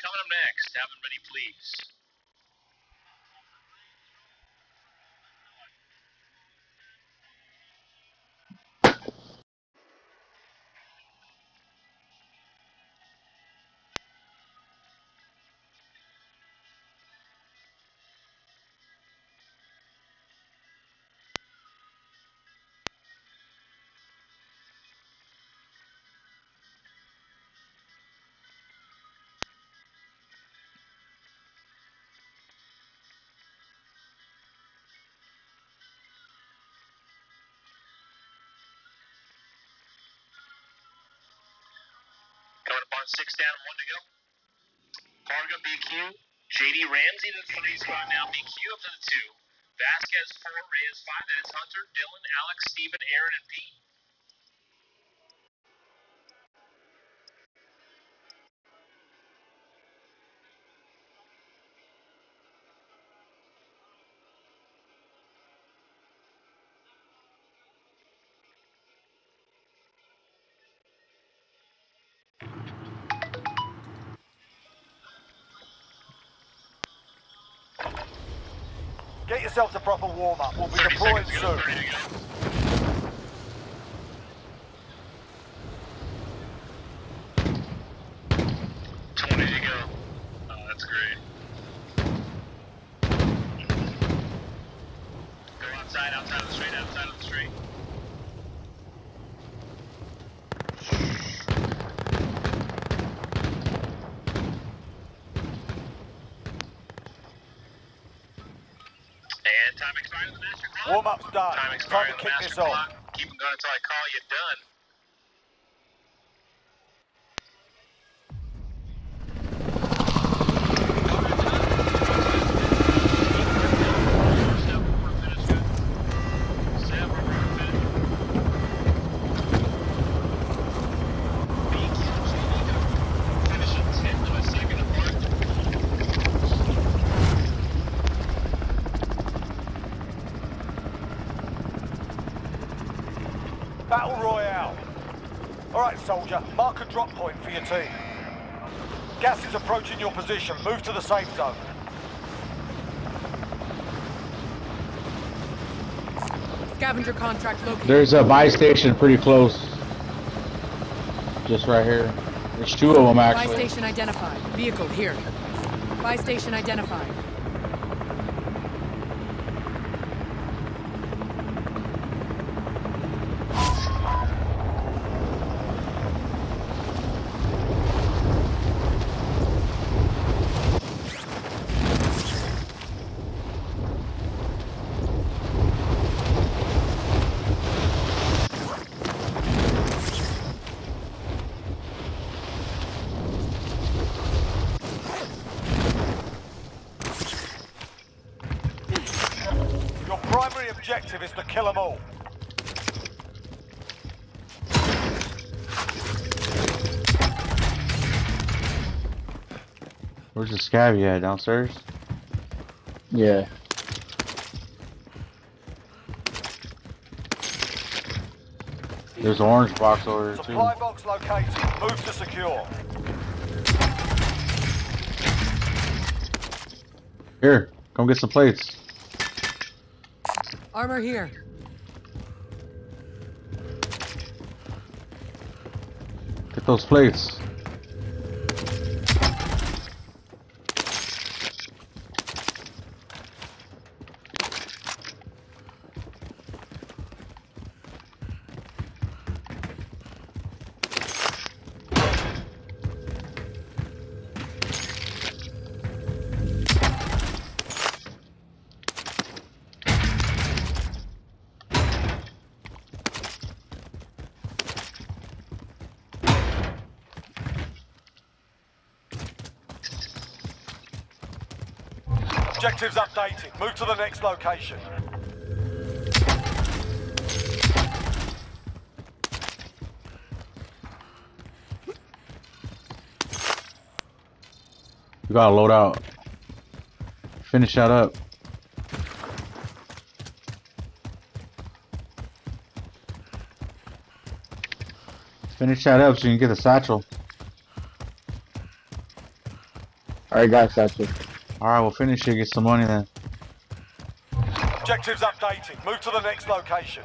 coming up next. Have them ready, please. On six down, one to go. Parga, BQ. JD Ramsey, that's the lead spot now. BQ up to the two. Vasquez four, Reyes five. That is Hunter, Dylan, Alex, Steven, Aaron, and Pete. Get yourself to proper warm-up. We'll be 30 deploying seconds to go, soon. 30 to go. Twenty to go. Oh, that's great. Go outside, outside of the street, outside of the street. And time expired on the master clock. Warm-up's done. Time Time to kick this off. Keep them going until I call you done. For your team. Gas is approaching your position. Move to the safe zone. Scavenger contract located. There's a buy station pretty close. Just right here. There's two of them actually. Buy actually. station identified. Vehicle here. Buy station identified. Your primary objective is to kill them all. Where's the scabby at? Downstairs? Yeah. There's an orange box over there too. Supply box located. Move to secure. Here, come get some plates. Armor here. Get those plates. Move to the next location. We gotta load out. Finish that up. Finish that up so you can get the satchel. Alright, guys, that's it. Alright, we'll finish it, get some money then. Objectives updated. Move to the next location.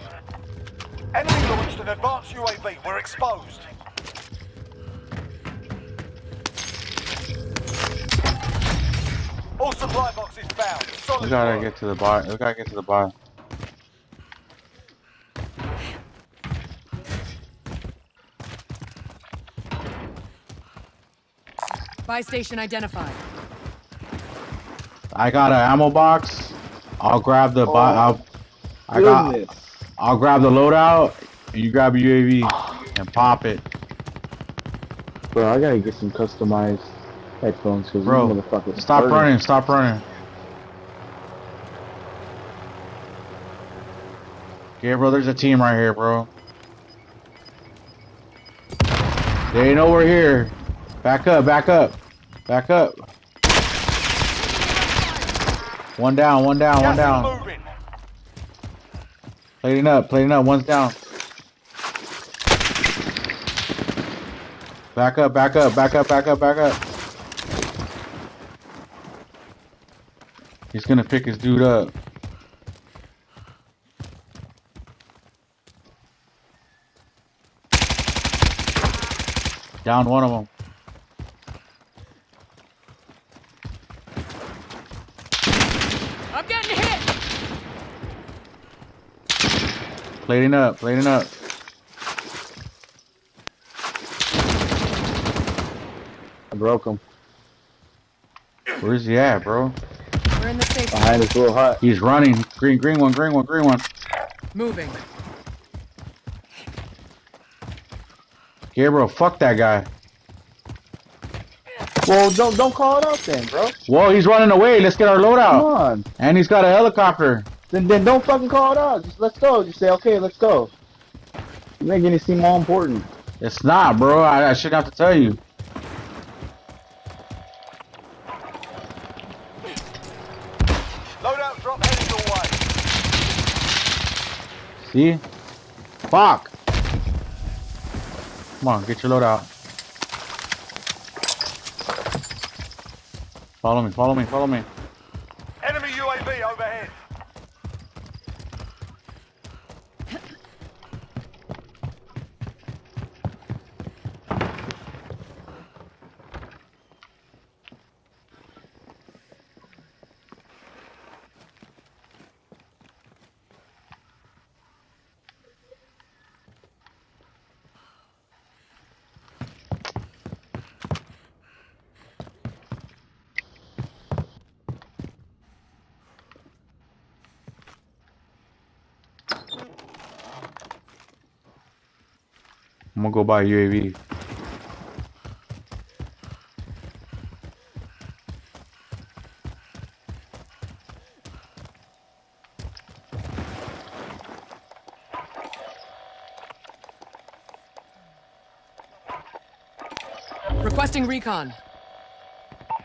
Enemy launched an advanced UAV. We're exposed. All supply boxes found. Solid We gotta work. get to the buy. We gotta get to the buy. Buy station identified. I got an ammo box. I'll grab the buy. I'll, oh, I got. I'll grab the loadout, and you grab a UAV and pop it. Bro, I gotta get some customized headphones because Bro, these motherfuckers. Stop hurting. running! Stop running! Okay, bro. There's a team right here, bro. They know we're here. Back up! Back up! Back up! One down! One down! One down! Plating up! Plating up! One's down. Back up! Back up! Back up! Back up! Back up! He's gonna pick his dude up. Down one of them. I'm getting hit! Plating up, plating up. I broke him. Where's he at, bro? We're in the safe. Behind this little hut. He's running. Green, green one, green one, green one. Moving. Gabriel, fuck that guy. Well, don't don't call it out then, bro. Whoa, he's running away. Let's get our Come loadout. on. And he's got a helicopter. Then then don't fucking call it out. Just let's go. Just say okay, let's go. You're making it seem more important. It's not, bro. I, I shouldn't have to tell you. Loadout drop heading your way. See? Fuck. Come on, get your loadout. Follow me, follow me, follow me. Enemy UAV overhead. I'm gonna go buy UAV. Requesting recon.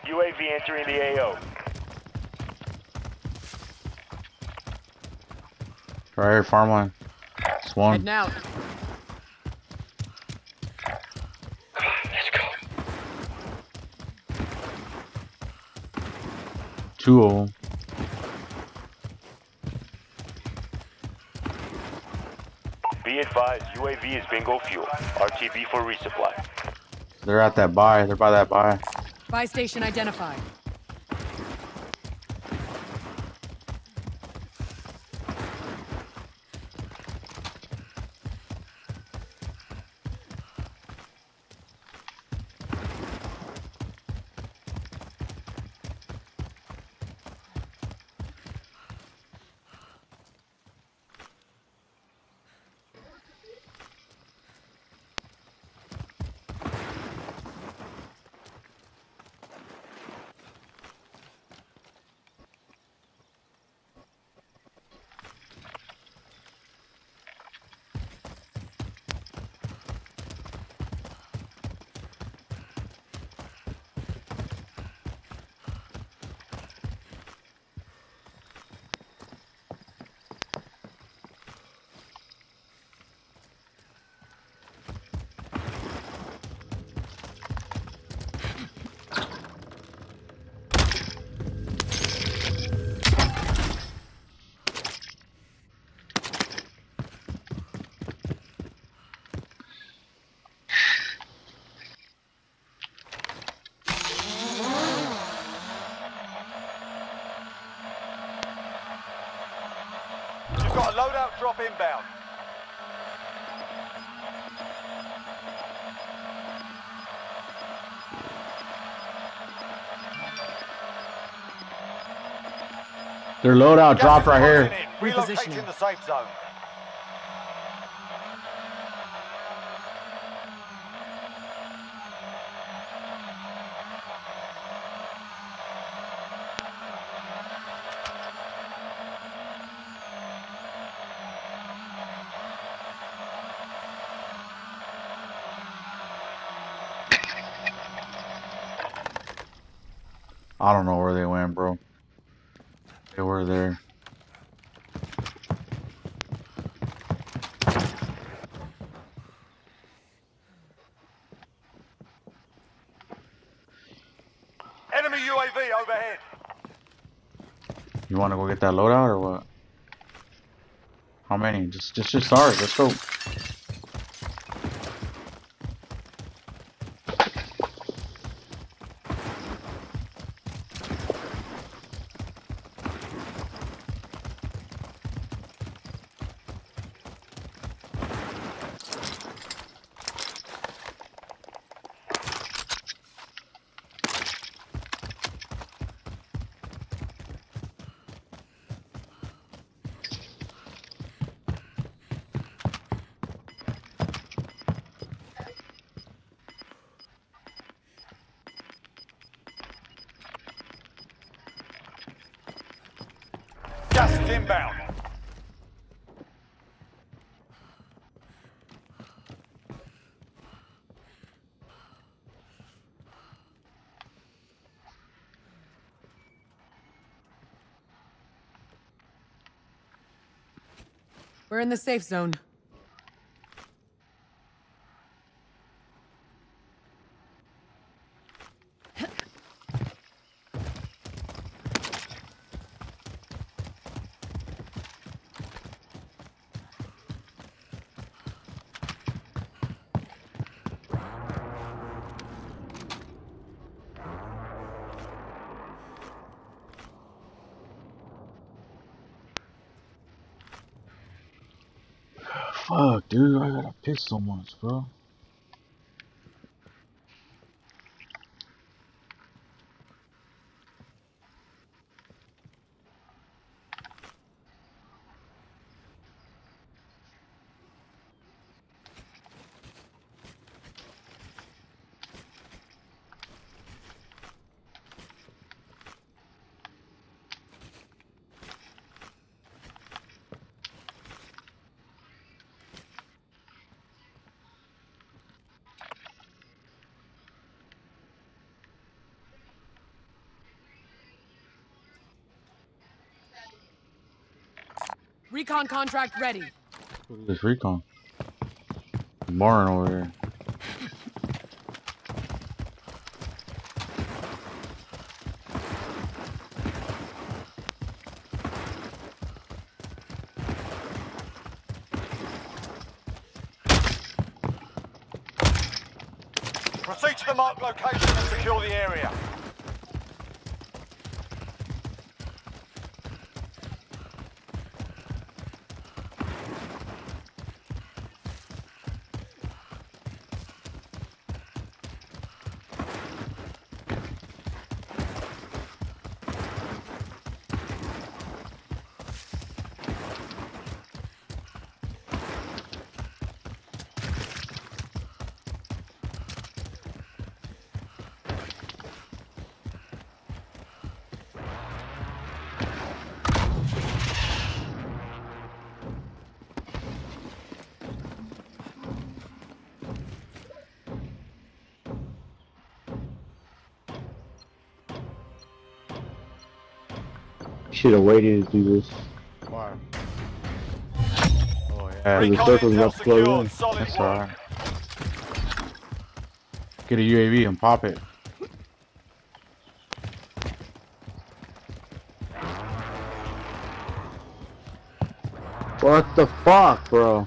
UAV entering the AO. Right here, farmland. It's one. Heading out. Two of them. Be advised, UAV is bingo fuel. RTB for resupply. They're at that buy. They're by that buy. Buy station identified. Loadout drop inbound. Their loadout Gas dropped right here. Relocating Repositioning. the safe zone. I don't know where they went, bro. They were there. Enemy UAV overhead. You want to go get that loadout or what? How many? Just, just, just start. Let's go. Gas is inbound. We're in the safe zone. Fuck, dude. I gotta piss so much, bro. Recon contract ready. Look at this recon. Barn over there. Proceed to the marked location and secure the area. Should have waited to do this. Why? Oh yeah. the circle's intel about to close secured. in. That's alright. Get a UAV and pop it. What the fuck, bro?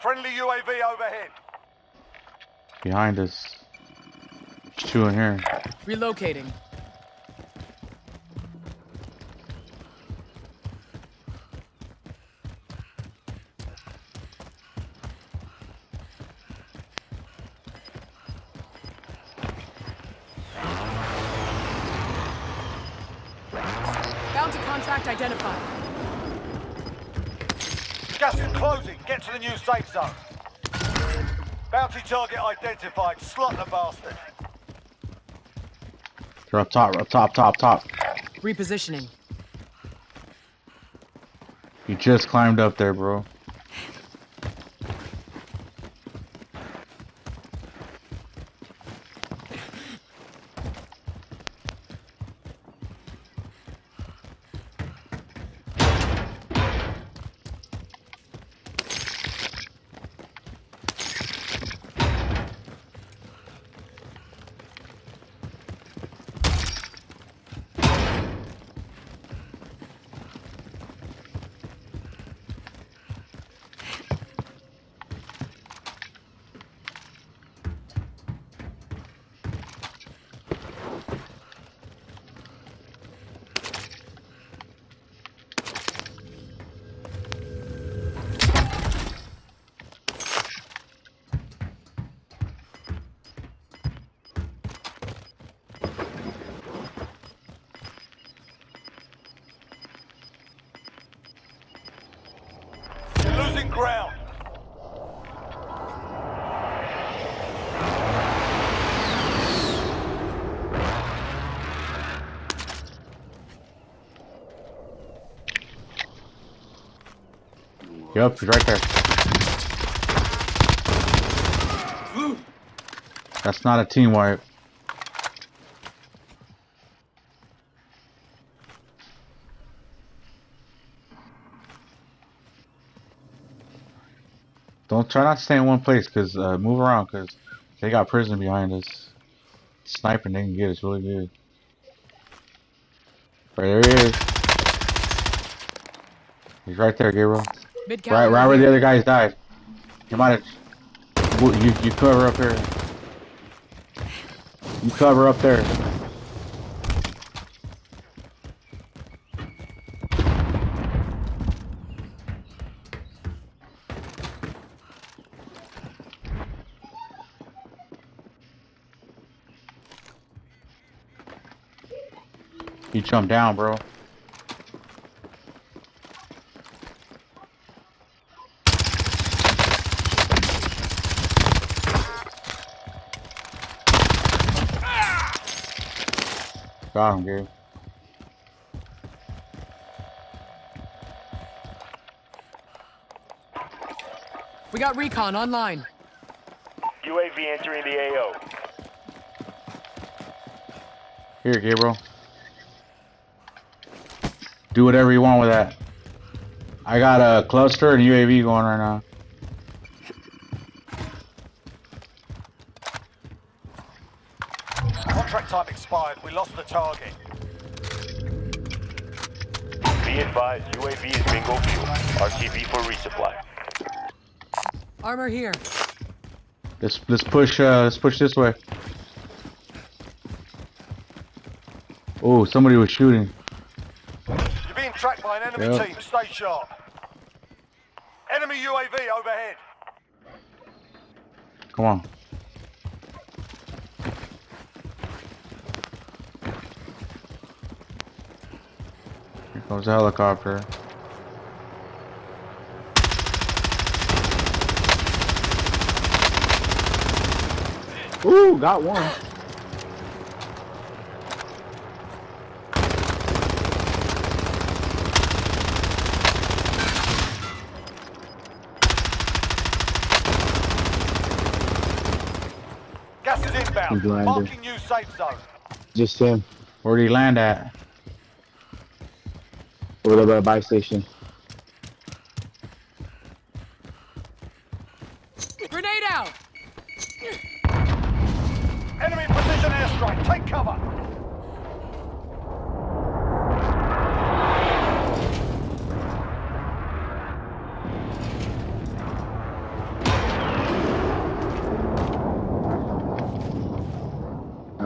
Friendly UAV overhead. Behind us. There's two in here. Relocating. Bounty contract identified. Gas is closing. Get to the new safe zone. Bounty target identified. Slot the bastard. They're up top, up top, top, top. Repositioning. You just climbed up there, bro. You're losing ground. Yep, he's right there. That's not a team wipe. Don't try not to stay in one place, cause uh, move around, cause they got prison behind us. Sniping they can get us really good. Right there he is. He's right there, Gabriel. Right, right where the other guys died. You might have. You you cover up here. You cover up there. You jump down, bro. Got him, Gabe. We got recon online. UAV entering the AO. Here, Gabriel. Do whatever you want with that. I got a cluster and UAV going right now. Contract time expired. We lost the target. Be advised, UAV is bingo fuel. RTB for resupply. Armor here. Let's let's push uh let's push this way. Oh, somebody was shooting. You're being tracked by an enemy Yep. team. Stay sharp. Enemy UAV overhead. Come on. Here comes the helicopter. Ooh, got one. Gas. He's landing. Marking new safe zone. Just him. Where'd he land at? Over there by the buy station. Grenade out! Enemy precision airstrike. Take cover.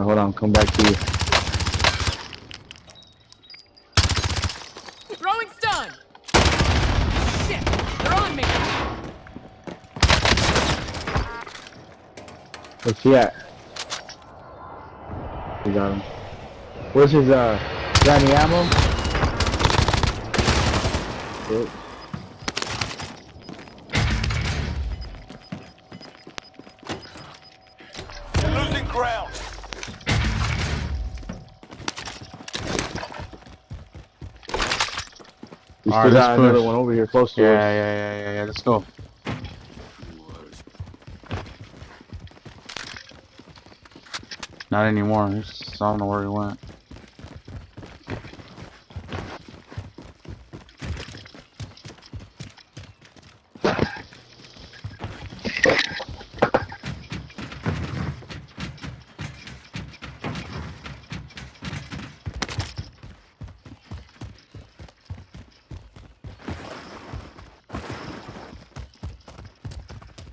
hold on, come back to you. Throwing stun! Shit! They're on me! Where's he at? We got him. Where's his, uh, got any ammo? Good. We Alright, still let's another one over here close to Yeah, us. yeah, yeah, yeah, yeah. Let's go. Not anymore. I don't know where he went.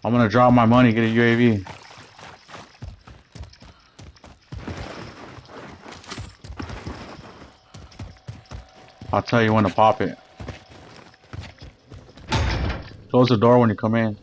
I'm gonna drop my money, get a UAV. I'll tell you when to pop it. Close the door when you come in.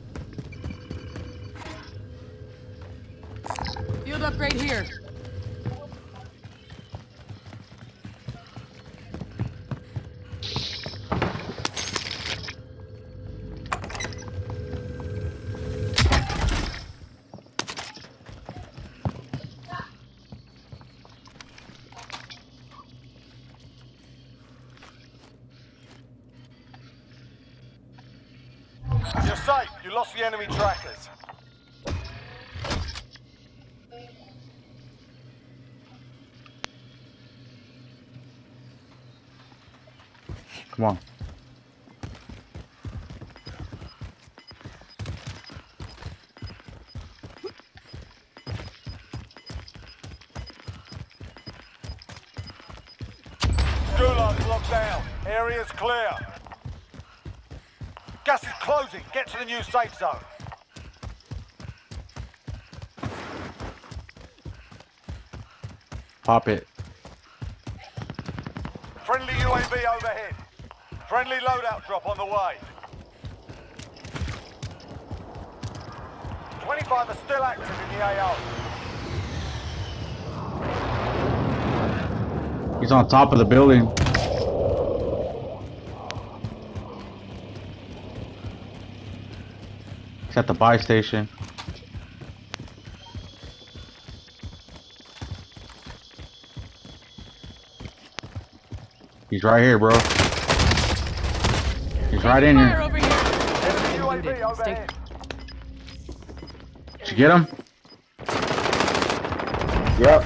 Safe. You lost the enemy trackers. Come on. Gulag's locked down. Area's clear. Gas is closing. Get to the new safe zone. Pop it. Friendly UAV overhead. Friendly loadout drop on the way. 25 are still active in the AO. He's on top of the building. He's at the buy station. He's right here, bro. He's right in here. over here! Enemy Looted. UAV Stay- overhead. Did you get him? Yep.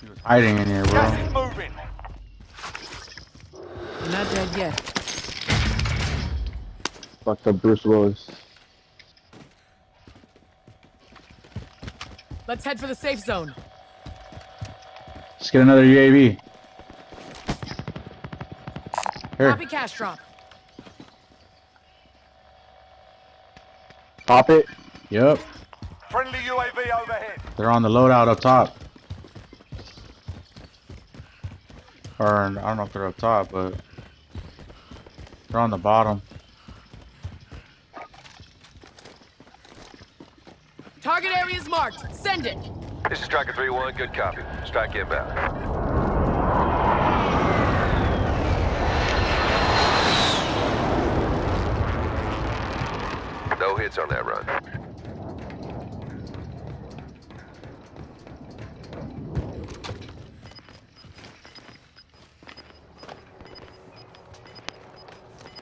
He was hiding in here, bro. Gas moving. Not dead yet. Fucked up Bruce Willis. Let's head for the safe zone. Let's get another UAV. Here. Copy cash drop. Pop it. Yep. Friendly UAV overhead. They're on the loadout up top. Or I don't know if they're up top, but they're on the bottom. Target area is marked. Send it. This is Striker 3-1, good copy. Strike inbound. No hits on that run.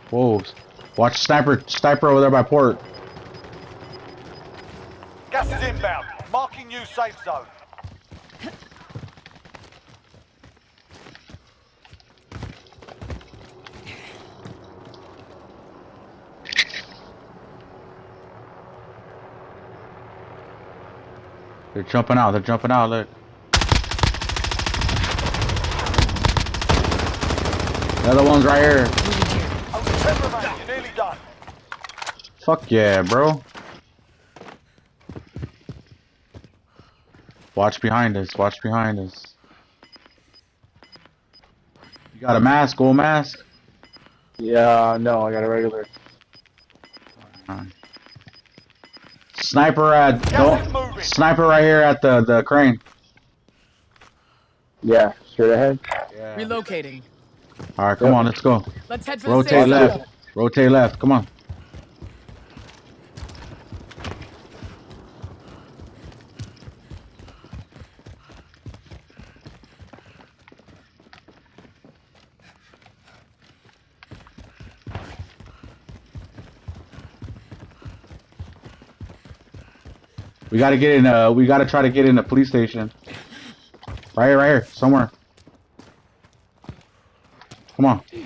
Whoa. Watch sniper sniper over there by port. Gas is inbound. Marking new safe zone. They're jumping out, they're jumping out, look. The other one's right here. Moving here. Only 10 remain. You're nearly done. Fuck yeah, bro. Watch behind us. Watch behind us. You got a mask, gold mask? Yeah, no, I got a regular. Sniper at don't, sniper right here at the the crane. Yeah, straight ahead. Relocating. All right, come Yep. on, let's go. Let's head for the Rotate safe left. Rotate left. Come on. Gotta get in. Uh, we gotta try to get in the police station. Right here, right here, somewhere. Come on. We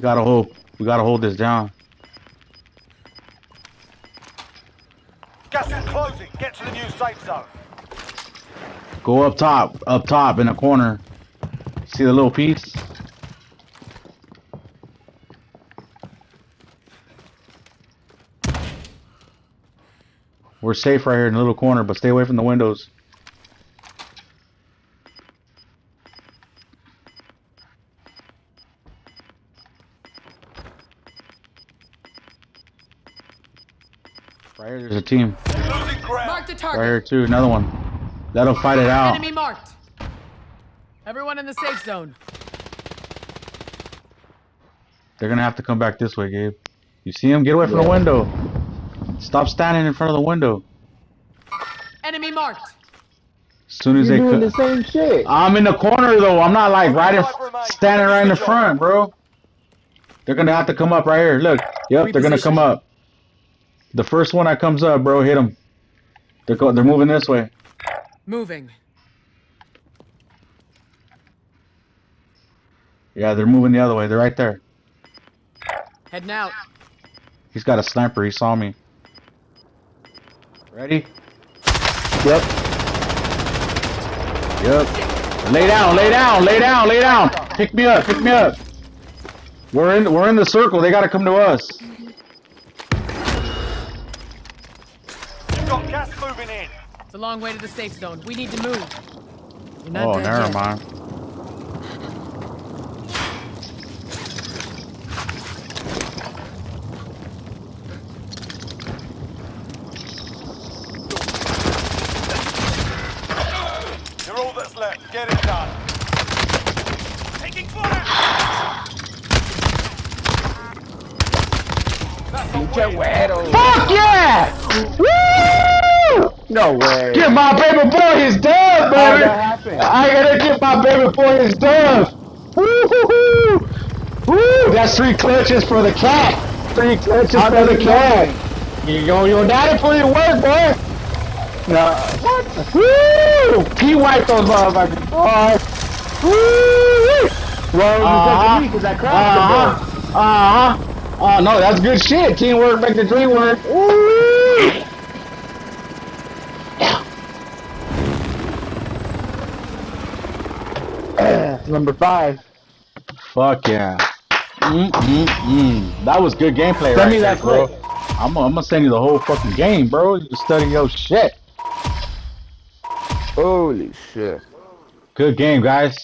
gotta hold. We gotta hold this down. Gas is closing. Get to the new safe zone. Go up top, up top in the corner. See the little piece? We're safe right here in the little corner, but stay away from the windows. Right here, there's a team. Mark the target. Right here too, another one. That'll fight it out. Enemy marked. Everyone in the safe zone. They're gonna have to come back this way, Gabe. You see him? Get away from the window. Stop standing in front of the window. Enemy marked. As soon as You're they doing co- the same shit. I'm in the corner though. I'm not like right in, standing right in the front, bro. They're gonna have to come up right here. Look. Yep, they're gonna come up. The first one that comes up, bro, hit them. They're go- they're moving this way. Moving. Yeah, they're moving the other way. They're right there. Heading out. He's got a sniper. He saw me. Ready? Yep. Yep. Lay down, lay down, lay down, lay down. Pick me up, pick me up. We're in we're in the circle. They gotta come to us. You've got gas moving in. It's a long way to the safe zone. We need to move. You're not Oh, dead never yet. mind. Get my baby boy his dub, baby. I gotta get my baby boy his dub. Woo hoo hoo! Woo! That's three clutches for the cat. Three clutches How for the cat. You go, your daddy put in work, boy. No. Woo! He wiped those motherfuckers. Boy. Woo! Well, Uh-huh. me, because I crashed Uh-huh. Uh-huh. Oh, no, that's good shit. Teamwork make the dream work. Woo! Number five. Fuck yeah. Mm-mm-mm. That was good gameplay Send right me there, that bro. clip. I'm, I'm gonna send you the whole fucking game, bro. You just study your shit. Holy shit. Good game, guys.